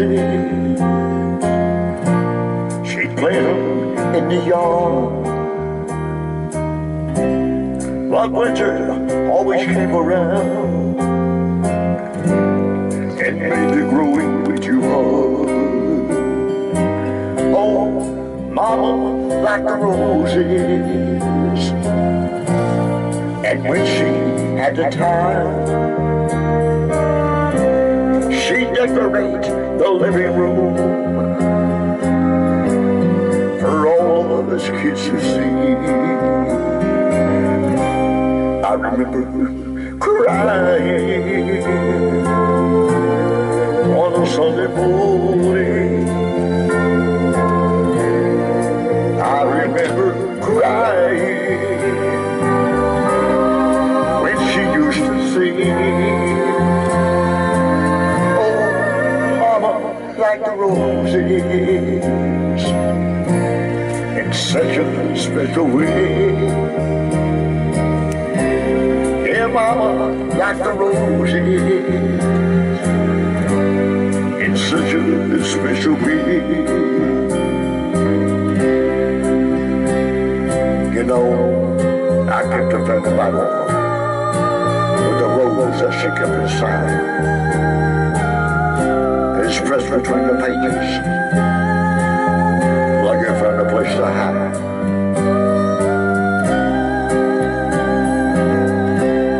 She played them in the yard. But winter always came around and made the growing with too hard. Oh, mama, like the roses. And when she had the time decorate the living room for all of us kids to see. I remember crying on a Sunday morning. The in such a special way. Yeah, mama, like the roses in such a special way. You know, I kept a friend of Bible with the rose that she kept inside. It's pressed between the pages, like I found a place to hide.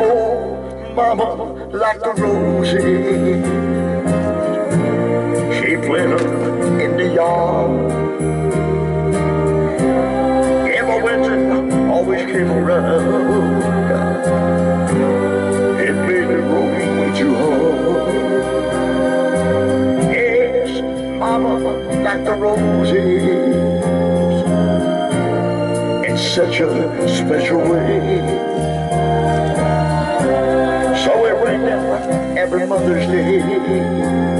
Oh, mama, like a roses, she planted in the yard. Like the roses in such a special way. So we bring them every Mother's Day.